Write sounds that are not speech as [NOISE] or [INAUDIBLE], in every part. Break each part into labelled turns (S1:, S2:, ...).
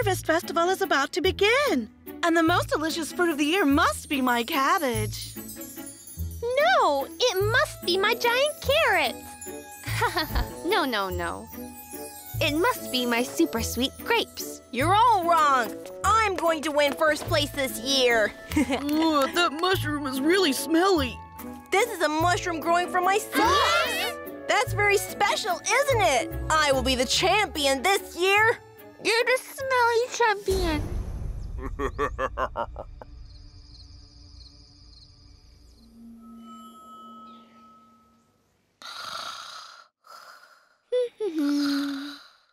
S1: The harvest Festival is about to begin. And the most delicious fruit of the year must be my cabbage.
S2: No, it must be my giant carrot. [LAUGHS] no, no, no. It must be my super sweet grapes.
S3: You're all wrong. I'm going to win first place this year. [LAUGHS]
S1: Ooh, that mushroom is really smelly.
S3: This is a mushroom growing from my seeds. That's very special, isn't it? I will be the champion this year.
S2: You're the smelly champion. [LAUGHS]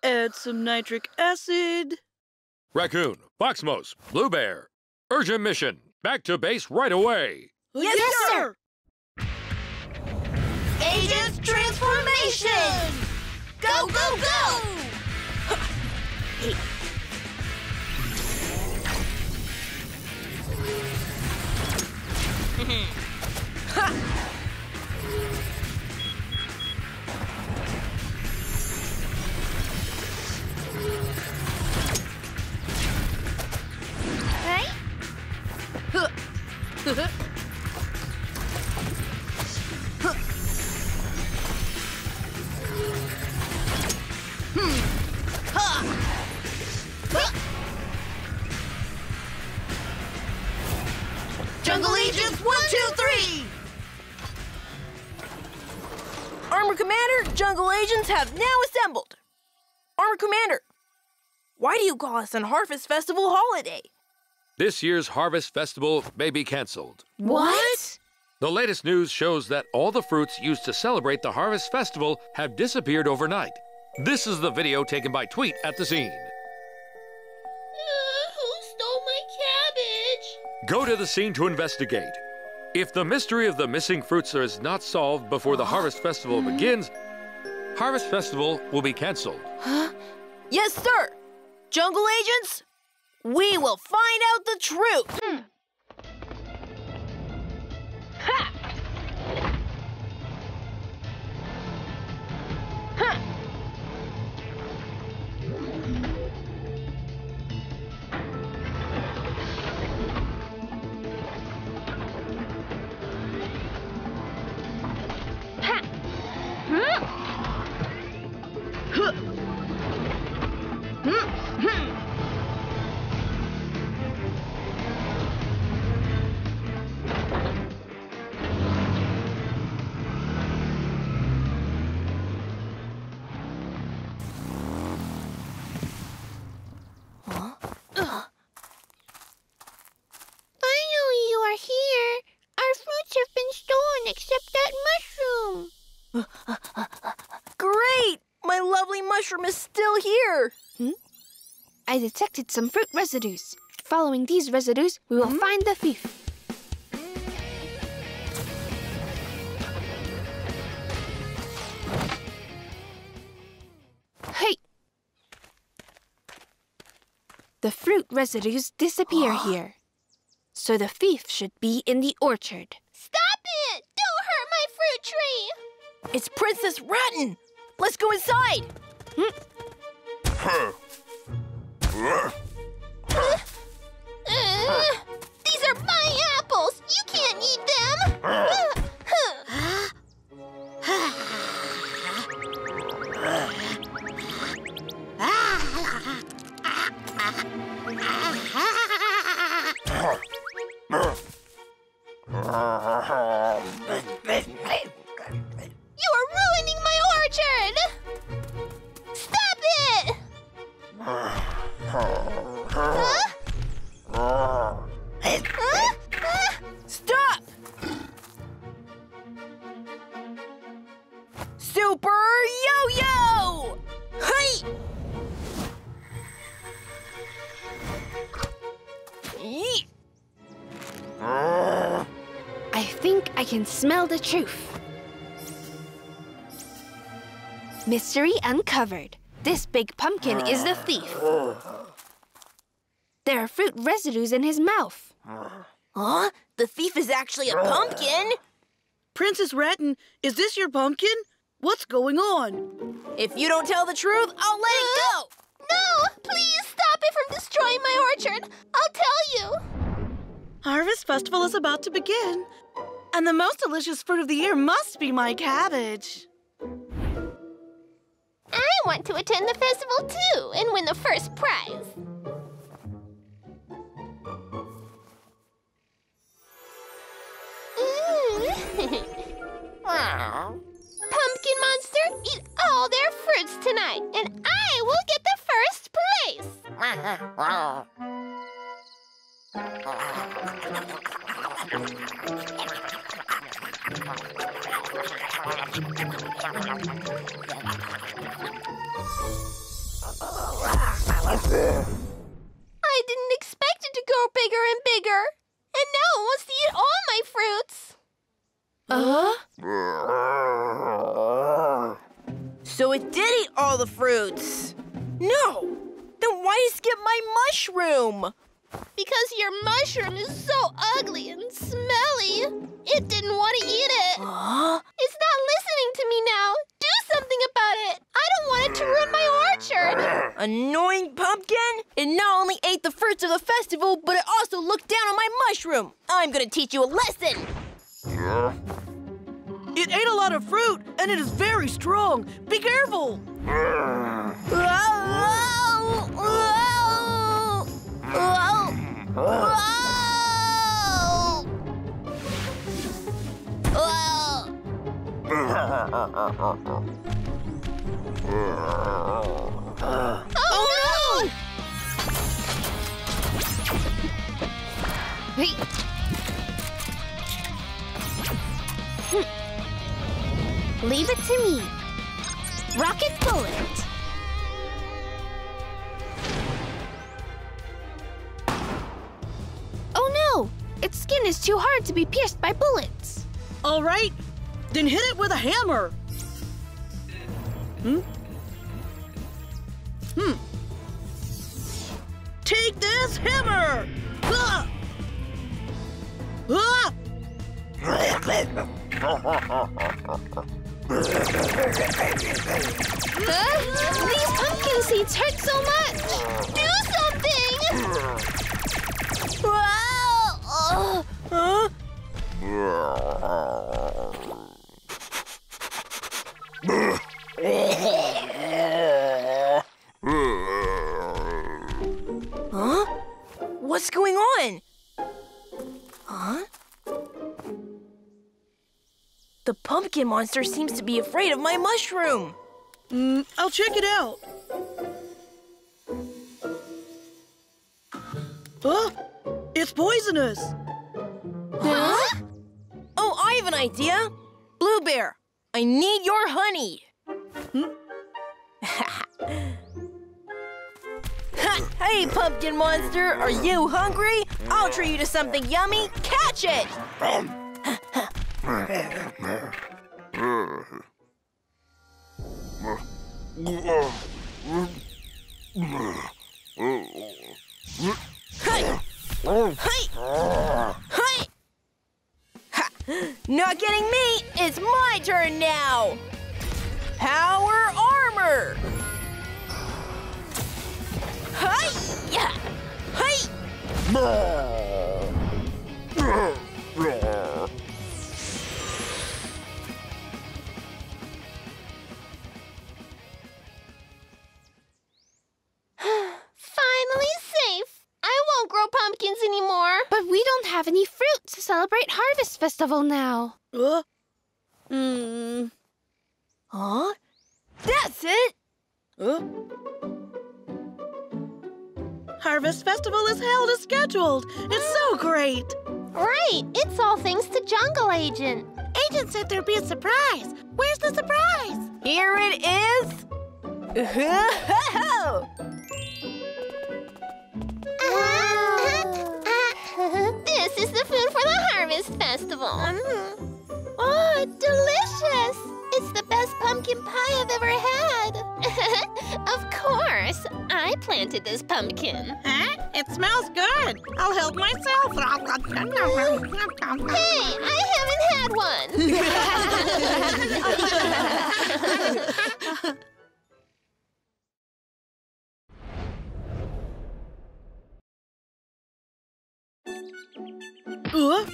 S1: Add some nitric acid.
S4: Raccoon, Foxmos, Blue Bear. Urgent mission. Back to base right away.
S3: Yes, sir.
S2: Agent transformation! Go, go, go! 撃はっ Hmm. Ha!
S3: Jungle Agents, one, two, three! Armor Commander, Jungle Agents have now assembled. Armor Commander, why do you call us an Harvest Festival holiday?
S4: This year's Harvest Festival may be canceled.
S2: What?
S4: The latest news shows that all the fruits used to celebrate the Harvest Festival have disappeared overnight. This is the video taken by Tweet at the scene. Go to the scene to investigate. If the mystery of the missing fruits is not solved before the Harvest Festival begins, Harvest Festival will be canceled.
S3: Yes, sir. Jungle Agents, we will find out the truth. Hmm.
S2: I detected some fruit residues. Following these residues, we will find the thief. Hey! The fruit residues disappear [GASPS] here. So the thief should be in the orchard. Stop it! Don't hurt my fruit tree!
S3: It's Princess Ratton. Let's go inside.
S2: Uh, these are my apples! You can't eat them! [LAUGHS] You Mystery uncovered. This big pumpkin is the thief. There are fruit residues in his mouth.
S3: Huh? The thief is actually a pumpkin?
S1: Princess Ratton, is this your pumpkin? What's going on?
S3: If you don't tell the truth, I'll let it go!
S5: No! Please stop it from destroying my orchard! I'll tell you!
S1: Harvest Festival is about to begin, and the most delicious fruit of the year must be my cabbage.
S5: I want to attend the festival too and win the first prize. Mm. [LAUGHS] Pumpkin Monster, eat all their fruits tonight, and I will get the first place. [LAUGHS] I didn't expect it to grow bigger and bigger. And now it wants to eat all my fruits. Uh-huh.
S3: So it did eat all the fruits. No. Then why did it skip my mushroom?
S5: Because your mushroom is so ugly and smelly. It didn't want to eat it.
S3: Huh?
S5: It's not listening to me now. Do something about it. I don't want it to ruin my orchard.
S3: Annoying pumpkin! It not only ate the fruits of the festival, but it also looked down on my mushroom. I'm gonna teach you a lesson.
S1: It ate a lot of fruit, and it is very strong. Be careful. [LAUGHS]
S5: Oh no!
S2: Hey. Leave it to me. Rocket bullet. Oh no! Its skin is too hard to be pierced by bullets.
S1: All right, then hit it with a hammer. Hmm? Hmm. Take this hammer!
S5: Huh? These pumpkin seeds hurt so much. Do something! Wow! Ugh.
S3: Oh. Monster seems to be afraid of my mushroom.
S1: Mm, I'll check it out. Huh? It's poisonous.
S3: Huh? Oh, I have an idea. Blue Bear, I need your honey.
S1: Hmm?
S3: Ha, [LAUGHS] hey, pumpkin monster, are you hungry? I'll treat you to something yummy. Catch it! [LAUGHS] [LAUGHS] Not getting me! It's my turn now! Power armor! Hey! Yeah! Hey!
S2: Celebrate Harvest Festival now.
S1: Uh, mm,
S3: Huh? That's it!
S1: uh. Harvest Festival is held as scheduled. It's so great.
S5: Right. It's all thanks to Jungle Agent.
S1: Agent said there'd be a surprise. Where's the surprise?
S3: Here it is! [LAUGHS]
S5: this is the food for the Harvest Festival. Mm-hmm. Oh, delicious! It's the best pumpkin pie I've ever had. [LAUGHS] of course, I planted this pumpkin.
S1: Huh? It smells good. I'll help myself.
S5: Hey, I haven't had one. [LAUGHS] [LAUGHS]
S1: Uh?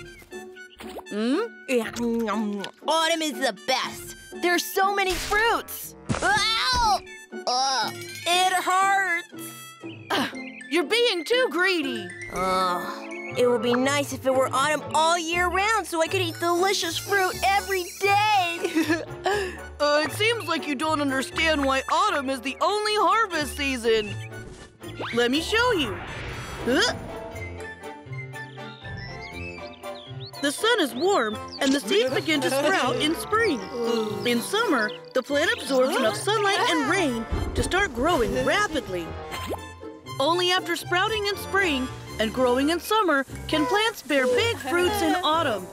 S3: Yeah, mm, Autumn is the best. There's so many fruits.
S6: Ow! Ugh.
S3: It hurts.
S1: You're being too greedy.
S3: Ugh. It would be nice if it were autumn all year round so I could eat delicious fruit every day. [LAUGHS]
S1: Uh, it seems like you don't understand why autumn is the only harvest season. Let me show you. Huh? The sun is warm and the seeds begin to sprout in spring. In summer, the plant absorbs enough sunlight and rain to start growing rapidly. Only after sprouting in spring and growing in summer can plants bear big fruits in autumn.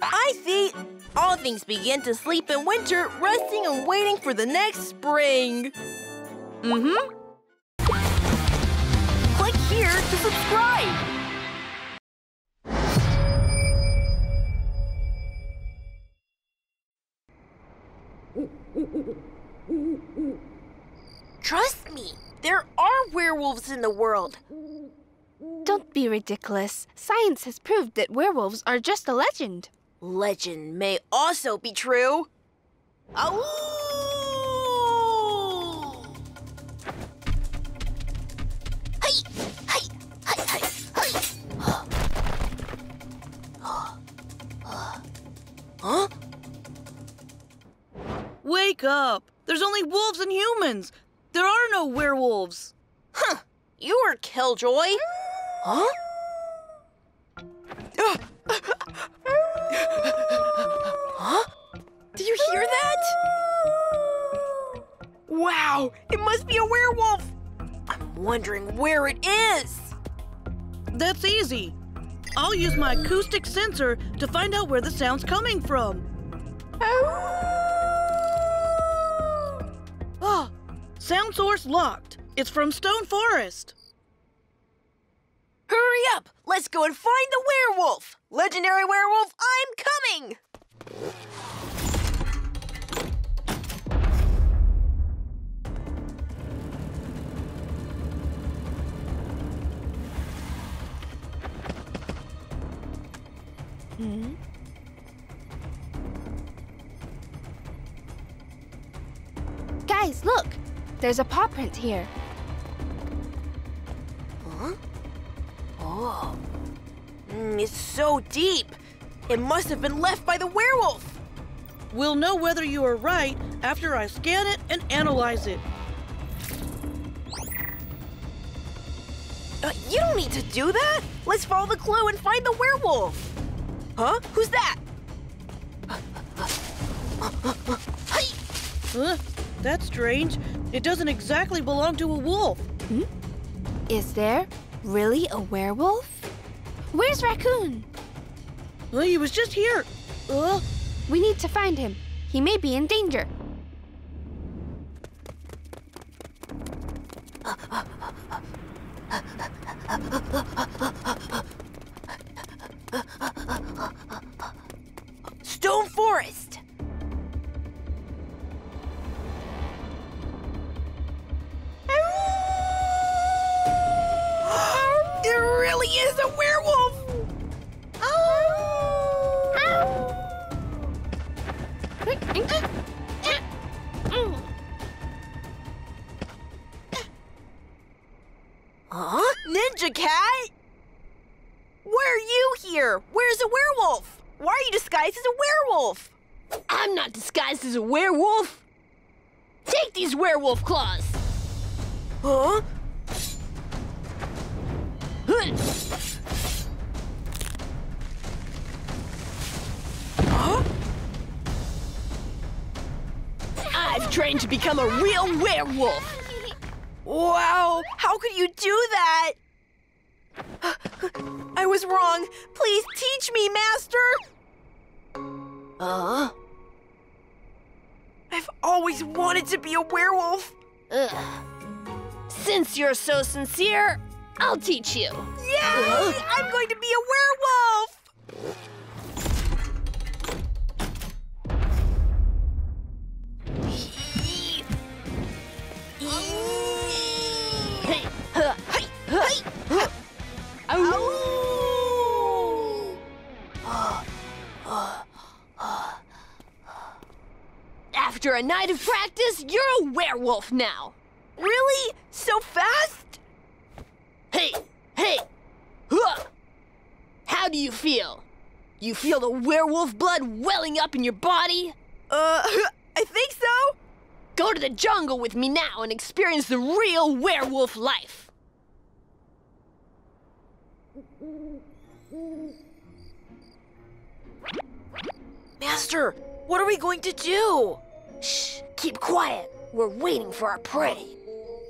S3: I see. All things begin to sleep in winter, resting and waiting for the next spring.
S1: Mm-hmm.
S3: Click here to subscribe. Trust me, there are werewolves in the world.
S2: Don't be ridiculous. Science has proved that werewolves are just a legend.
S3: Legend may also be true. Ow! Hey! Hey! Hey! Hey! Hey! Huh?
S1: Wake up! There's only wolves and humans. There are no werewolves.
S3: Huh. You were Killjoy. Huh? huh? Did you hear that? Wow, it must be a werewolf. I'm wondering where it is.
S1: That's easy. I'll use my acoustic sensor to find out where the sound's coming from. Sound source locked. It's from Stone Forest.
S3: Hurry up! Let's go and find the werewolf! Legendary werewolf, I'm coming!
S2: There's a paw print here. Huh?
S3: Oh. Mm, it's so deep. It must have been left by the werewolf.
S1: We'll know whether you are right after I scan it and analyze it.
S3: Uh, you don't need to do that. Let's follow the clue and find the werewolf. Huh? Who's that? Hey!
S1: Huh? That's strange. It doesn't exactly belong to a wolf. Hmm?
S2: Is there really a werewolf? Where's Raccoon?
S1: Well, he was just here. Uh,
S2: We need to find him. He may be in danger.
S3: Wrong. Please teach me, Master. Uh? I've always wanted to be a werewolf.
S6: Ugh. Since you're so sincere, I'll teach you.
S3: Yay! I'm going to be a werewolf!
S6: Hey, huh,
S3: Hey, hey,
S6: Ow. After a night of practice, you're a werewolf now.
S3: Really? So fast?
S6: Hey, hey! Huh. How do you feel? You feel the werewolf blood welling up in your body?
S3: Uh, [LAUGHS] I think so.
S6: Go to the jungle with me now and experience the real werewolf life.
S3: Master, what are we going to do?
S6: Shh, keep quiet. We're waiting for our prey.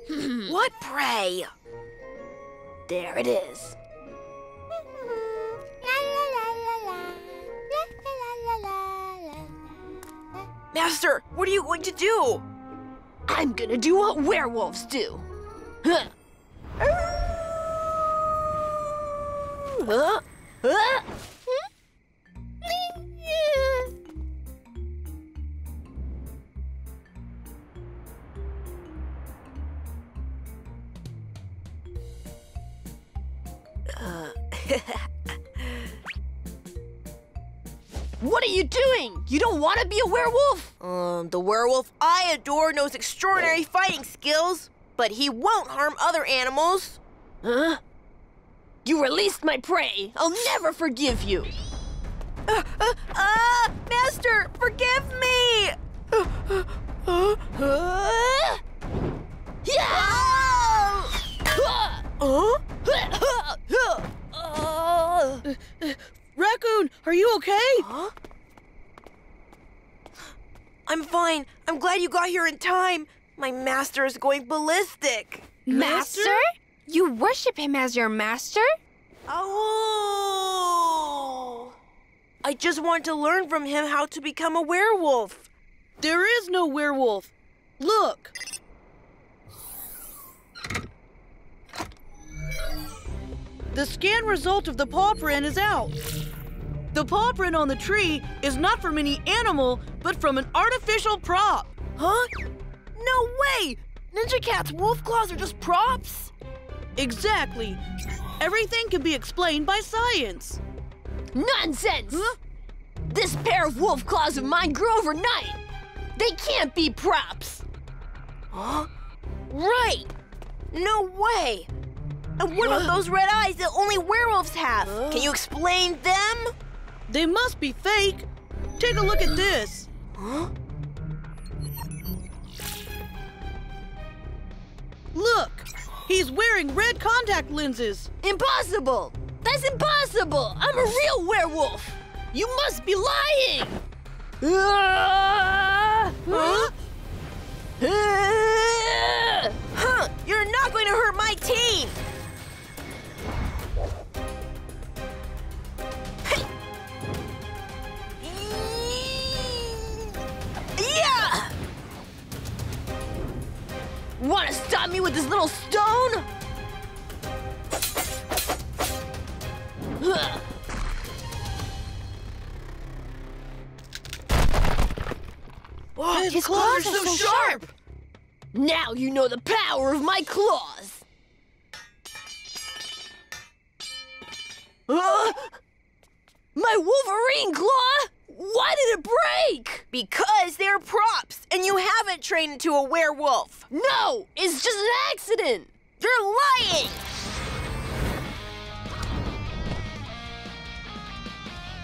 S6: [LAUGHS]
S3: What prey?
S6: There it is.
S3: Master, what are you going to do?
S6: I'm gonna do what werewolves do. Huh. Huh? Huh? Don't want to be a werewolf?
S3: Um, the werewolf I adore knows extraordinary fighting skills, but he won't harm other animals.
S6: Huh? You released my prey. I'll never forgive you.
S3: Uh, uh, uh, Master, forgive me!
S6: Huh? Yeah!
S3: Huh?
S1: Raccoon, are you okay?
S3: Huh? I'm fine. I'm glad you got here in time. My master is going ballistic.
S2: Master? You worship him as your master?
S3: Oh! I just want to learn from him how to become a werewolf.
S1: There is no werewolf. Look. The scan result of the paw print is out. The paw print on the tree is not from any animal, but from an artificial prop.
S3: Huh? No way! Ninja Cat's wolf claws are just props?
S1: Exactly. Everything can be explained by science.
S6: nonsense!
S1: Huh?
S6: This pair of wolf claws of mine grew overnight. They can't be props.
S3: Huh? Right! No way! And what about those red eyes that only werewolves have? Can you explain them?
S1: They must be fake. Take a look at this.
S3: Huh?
S1: Look, he's wearing red contact lenses.
S6: Impossible! That's impossible! I'm a real werewolf! You must be lying!
S3: Huh? Huh! You're not going to hurt my team!
S6: Wanna stop me with this little stone? Huh.
S3: Whoa,
S1: His claws are so sharp.
S6: Now you know the power of my claws! Uh, my Wolverine claw? Why did it break?
S3: Because they're props, and you haven't trained into a werewolf.
S6: No, it's just an accident.
S3: You're lying!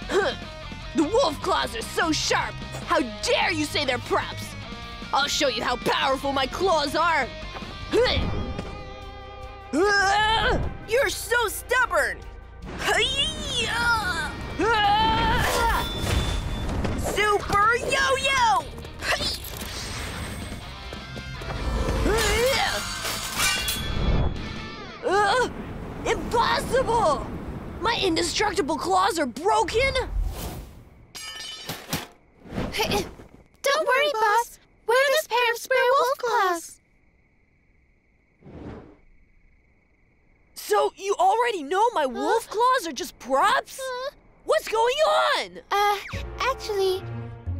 S6: Huh. The wolf claws are so sharp. How dare you say they're props? I'll show you how powerful my claws are.
S3: You're so stubborn! Super yo-yo!
S6: Uh, impossible! My indestructible claws are broken?
S2: Don't worry, boss. Wear this pair of spare wolf claws.
S6: So you already know my wolf claws are just props? What's going on?
S2: Uh, actually,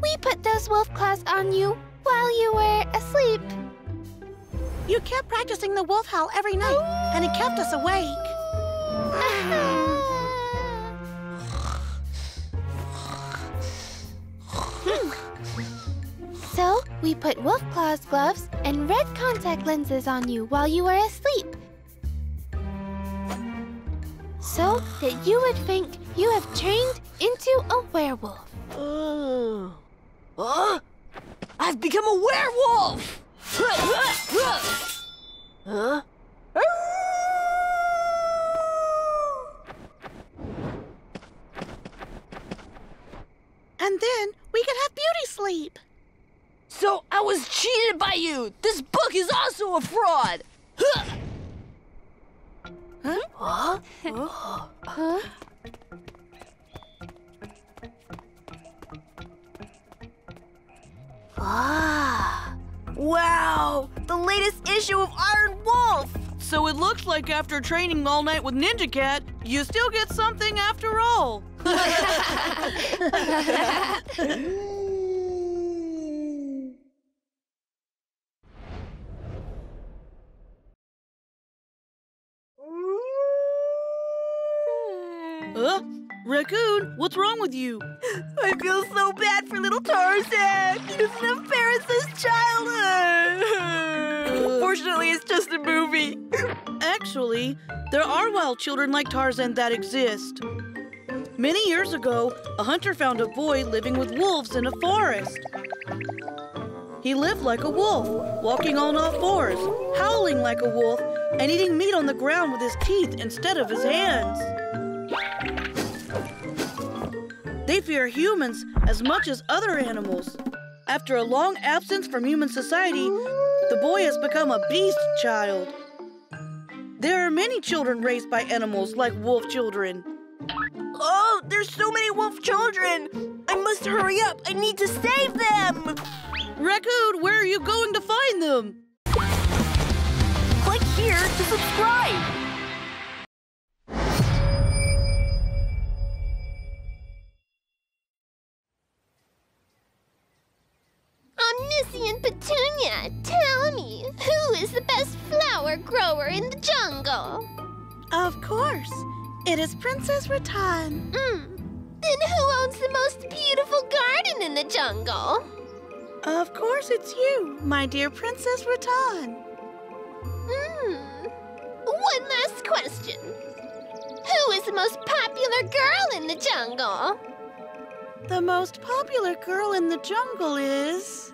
S2: we put those wolf claws on you while you were asleep.
S1: You kept practicing the wolf howl every night, and it kept us awake. [LAUGHS]
S2: so, we we put wolf claws gloves and red contact lenses on you while you were asleep. So that you would think you have trained into a werewolf.
S6: Uh, uh, I've become a werewolf! Huh?
S1: And then we could have beauty sleep.
S6: So I was cheated by you! This book is also a fraud! Huh? Huh?
S2: Huh?
S3: Latest issue of Iron Wolf!
S1: So it looks like after training all night with Ninja Cat, you still get something after all. [LAUGHS] Huh? Raccoon, what's wrong with you?
S3: I feel so bad for little Tarzan. He doesn't have parents this childhood. Fortunately, it's just a movie.
S1: Actually, there are wild children like Tarzan that exist. Many years ago, a hunter found a boy living with wolves in a forest. He lived like a wolf, walking on all fours, howling like a wolf, and eating meat on the ground with his teeth instead of his hands. They fear humans as much as other animals. After a long absence from human society, the boy has become a beast child. There are many children raised by animals like wolf children.
S3: Oh, there's so many wolf children. I must hurry up. I need to save them.
S1: Raccoon, where are you going to find them?
S3: Click here to subscribe.
S5: Omniscient Petunia, flower grower in the jungle?
S1: Of course. It is Princess Rattan.
S5: Hmm. Then who owns the most beautiful garden in the jungle?
S1: Of course it's you, my dear Princess Rattan.
S5: Hmm. One last question. Who is the most popular girl in the jungle?
S1: The most popular girl in the jungle is...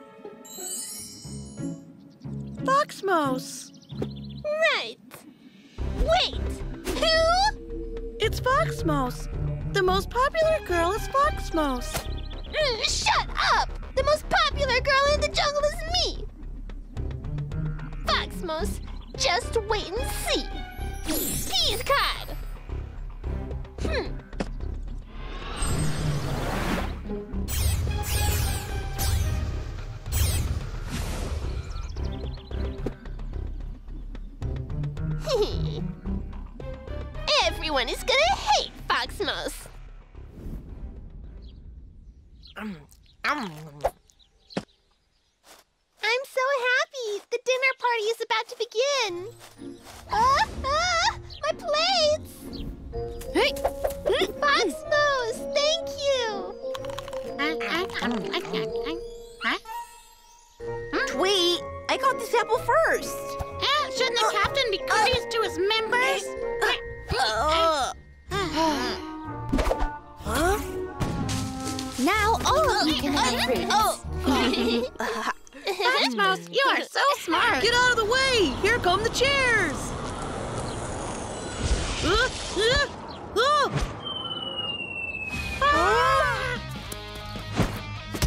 S1: Foxmos.
S5: Right. Wait, who?
S1: It's Foxmos. The most popular girl is Foxmos.
S5: Mm, shut up! The most popular girl in the jungle is me! Foxmos, just wait and see. Peas card!
S2: Have fruits.
S3: Oh.
S1: Foxmos, you are so smart. Get out of the way. Here come the chairs. Uh, uh, uh. Ah!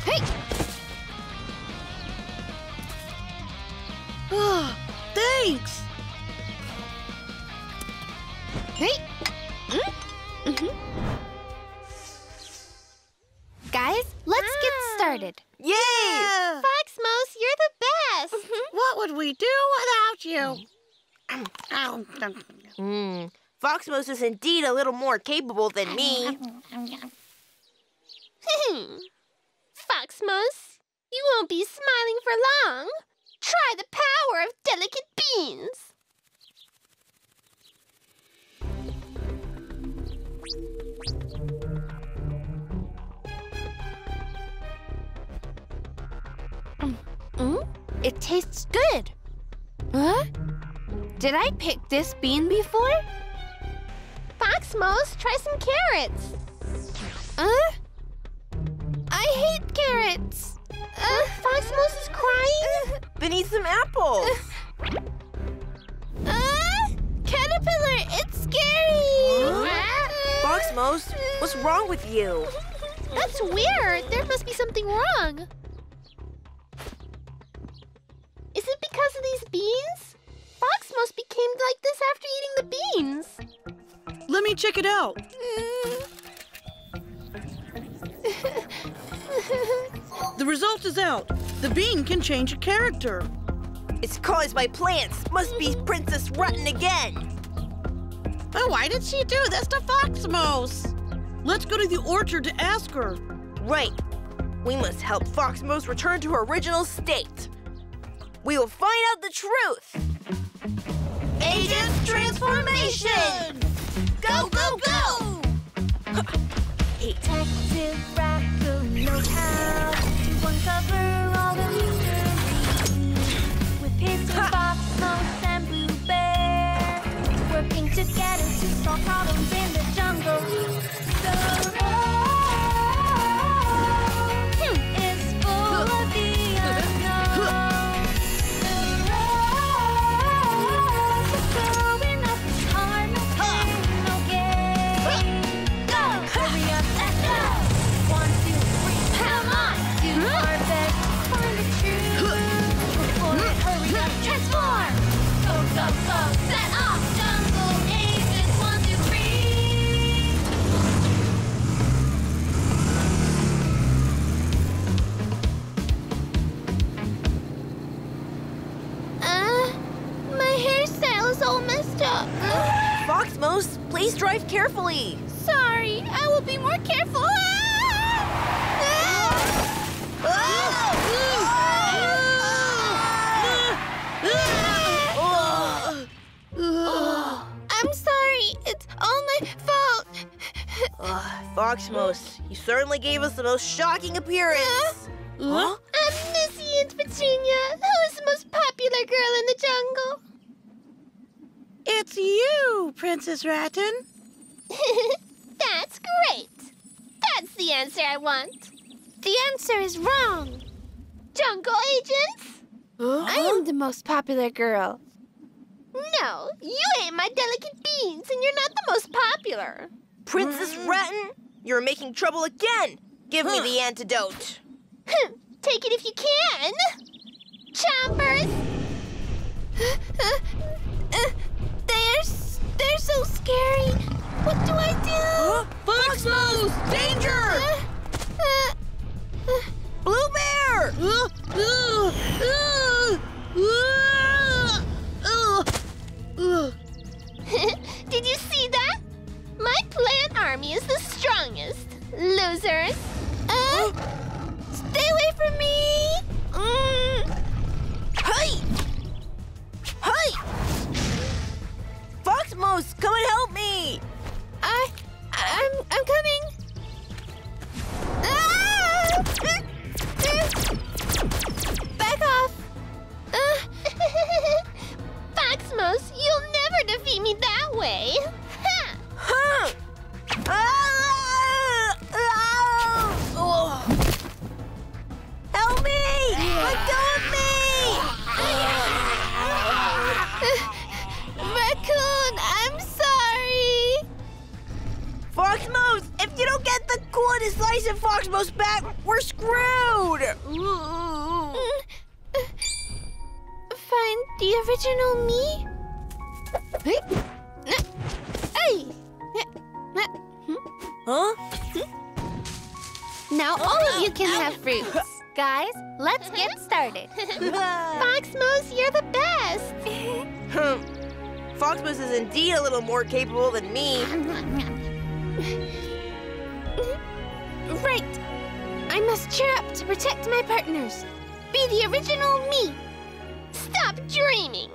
S2: Hey!
S1: Thanks.
S2: Started.
S3: Yay!
S5: Foxmos, you're the best! Mm-hmm.
S1: What would we do without you? Ow.
S3: Hmm. Foxmos is indeed a little more capable than me. Hmm.
S5: Foxmos, you won't be smiling for long. Try the power of delicate beans.
S2: Mm. tastes good. Huh? Did I pick this bean before?
S5: Foxmos, try some carrots.
S2: Huh? I hate carrots.
S5: Uh, Foxmos is crying. [LAUGHS]
S3: Then eat some apples. [LAUGHS]
S2: Uh, caterpillar, it's scary.
S3: Foxmos, what's wrong with you? [LAUGHS]
S5: That's weird. There must be something wrong. Because of these beans? Foxmos became like this after eating the beans.
S1: Let me check it out. [LAUGHS] The result is out. The bean can change a character.
S3: It's caused by plants. Must be Princess Rotten again.
S1: But why did she do this to Foxmos? Let's go to the orchard to ask her.
S3: Right. We must help Foxmos return to her original state. We will find out the truth. Agent transformation! Go, go, go! [LAUGHS]
S7: Detective Raccoon knows how to uncover all the mysteries. With Fox, Mouse, and Blue Bear, working together to solve problems in the jungle. The
S3: Foxmos, please drive carefully.
S5: Sorry, I will be more careful. Ah! Ah! Ah! I'm sorry. It's all my fault.
S3: Ugh, Foxmos, you certainly gave us the most shocking appearance. Huh?
S5: Omniscient Petunia, who is the most popular girl in the jungle?
S1: It's you, Princess Ratton. [LAUGHS]
S5: That's great. That's the answer I want.
S2: The answer is wrong.
S5: Jungle agents?
S2: I am the most popular girl.
S5: No, you ate my delicate beans and you're not the most popular.
S3: Princess mm. Ratton, you're making trouble again. Give me the antidote.
S5: Take it if you can. Chompers! [LAUGHS]
S2: They're they're so scary.
S3: Decisive Foxmos back, we're screwed! Mm.
S2: Find the original me. Hey.
S3: Huh?
S2: Now oh, all of you can have fruits. Guys, let's get started. [LAUGHS]
S5: Foxmos, you're the best.
S3: Foxmos is indeed a little more capable than me.
S2: Right! I must cheer up to protect my partners. Be the original me.
S5: Stop dreaming.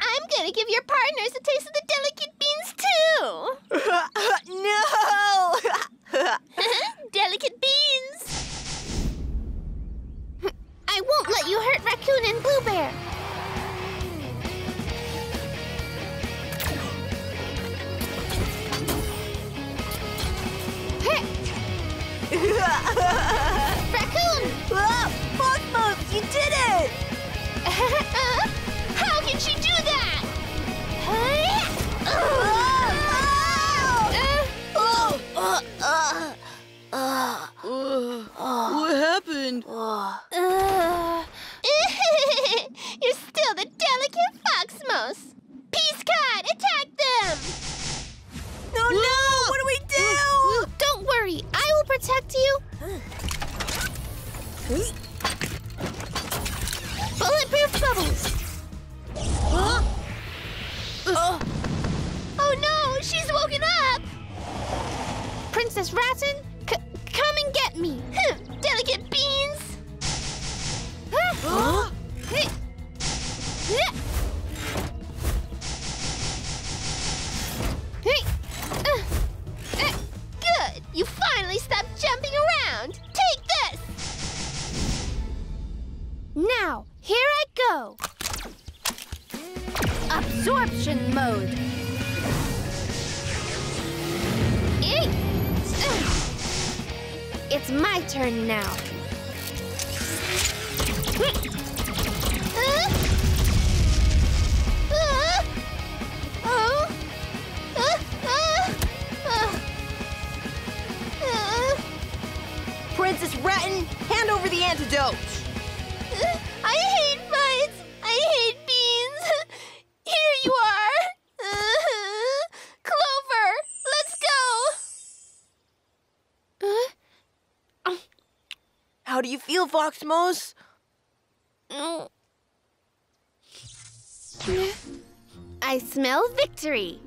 S5: I'm gonna give your partners a taste of the delicate beans too. [LAUGHS]
S3: no! [LAUGHS]
S5: delicate beans.
S2: I won't let you hurt Raccoon and Blue Bear.
S3: Hey! [LAUGHS] Raccoon!
S2: Princess Ratton, c- come and get me.
S3: Delicate beans!
S1: Huh?
S2: Hey. Hey.
S3: Good! You finally stopped jumping around! Take this!
S2: Now, here I go. Absorption mode. Eek. It's my turn now.
S5: Princess Ratton, hand over the antidote. You feel, Foxmos?
S3: Mm.
S2: I smell victory.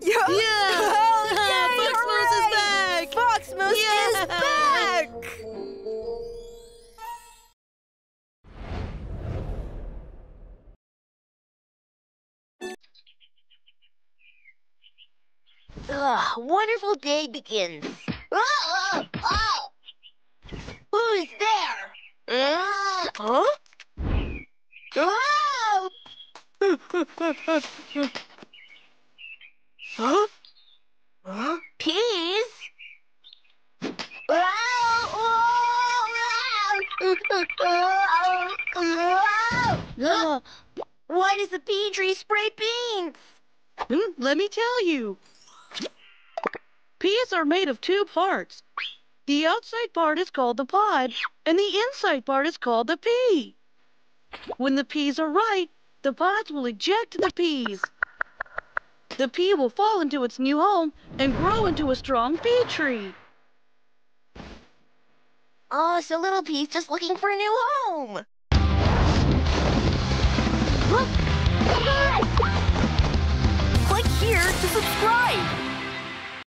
S5: Yeah!
S1: Yeah! [LAUGHS] Foxmos is back!
S5: Foxmos
S1: Yeah!
S5: is back!
S3: Ugh, wonderful day begins. Oh, oh, oh. Who's there? Uh, huh? Oh!
S5: Huh? Huh?
S3: Peas? Why does the pea tree spray beans?
S1: Hmm, let me tell you. Peas are made of two parts. The outside part is called the pod, and the inside part is called the pea. When the peas are ripe, the pods will eject the peas. The pea will fall into its new home and grow into a strong pea tree.
S3: Oh, so little pea's just looking for a new home.
S5: Click here to subscribe!